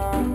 love.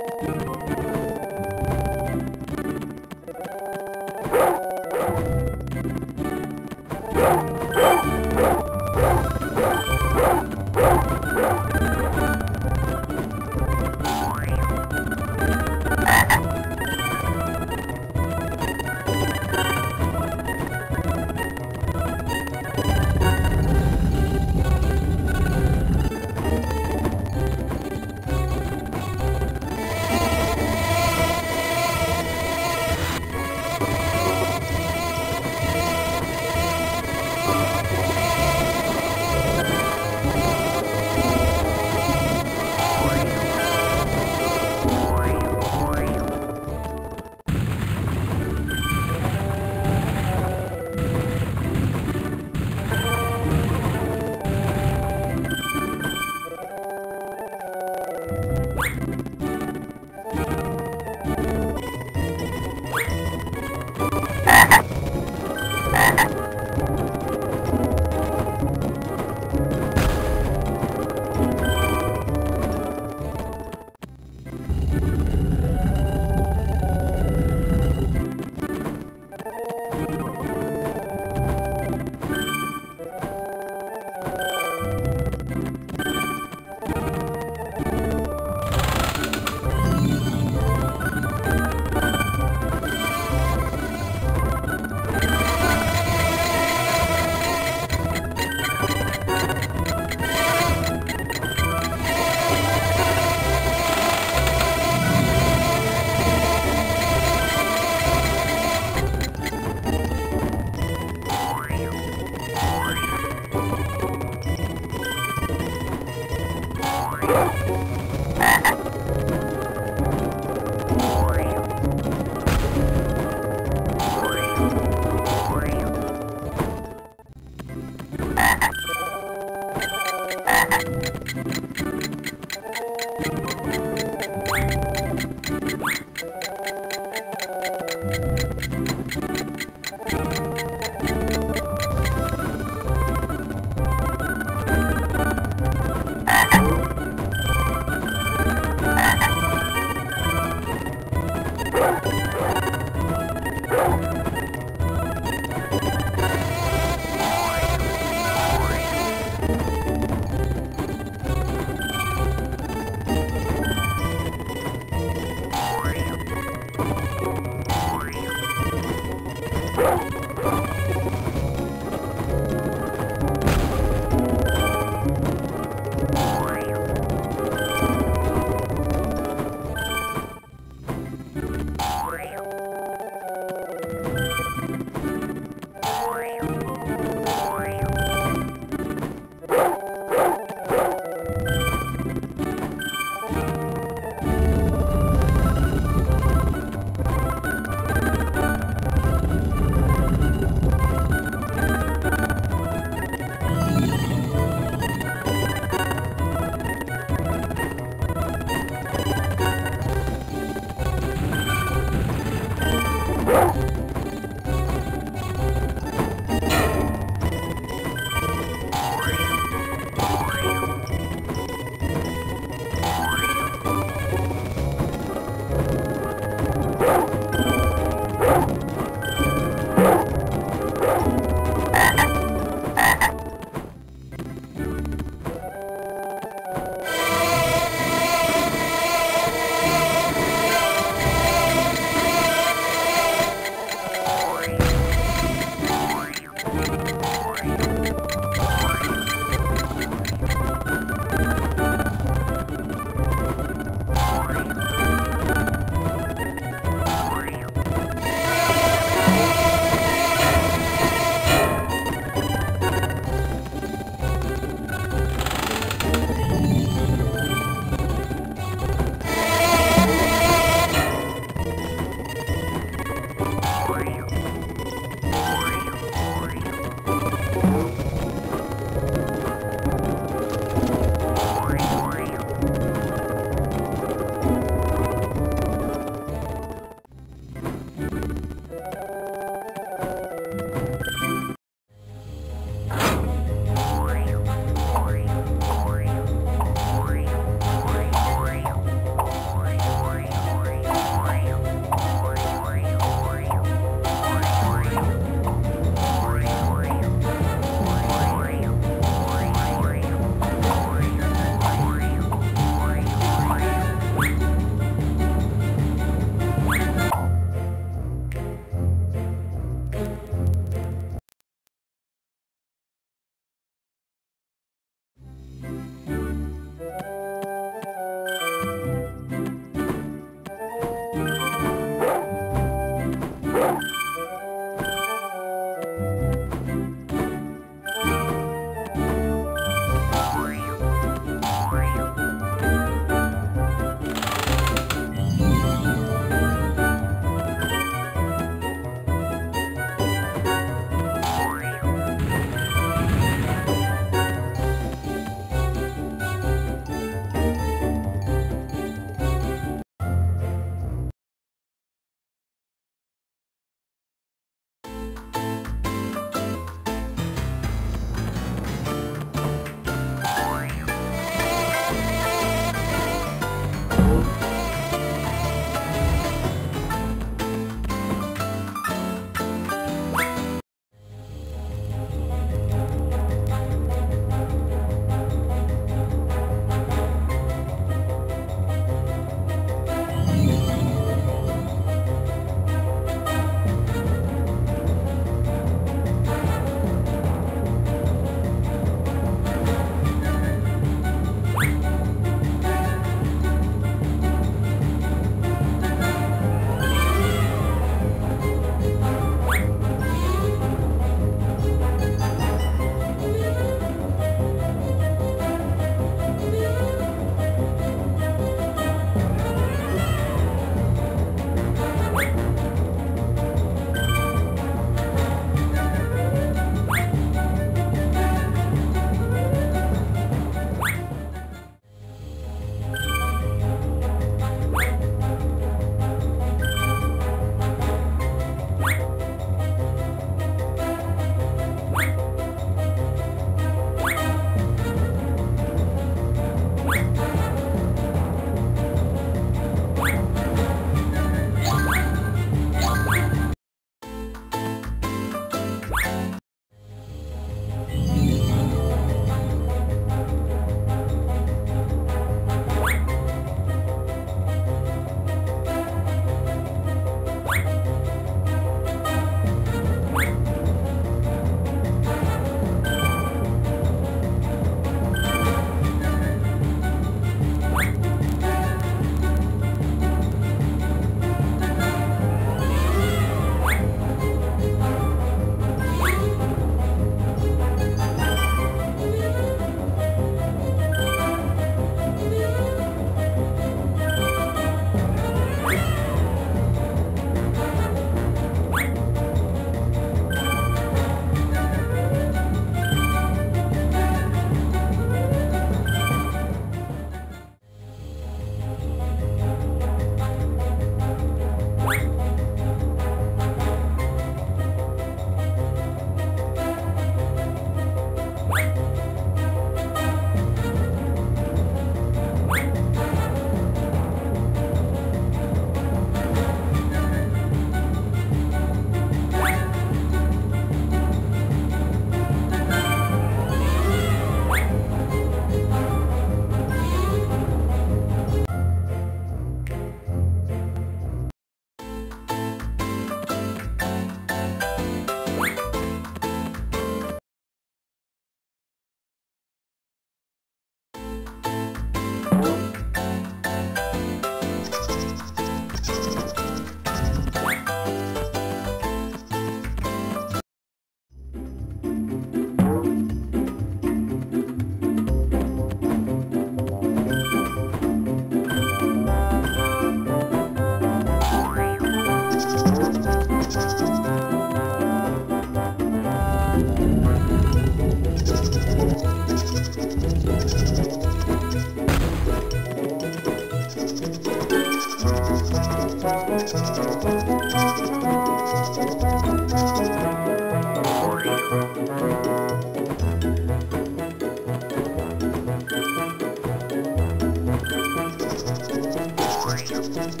Thank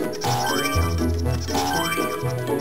you.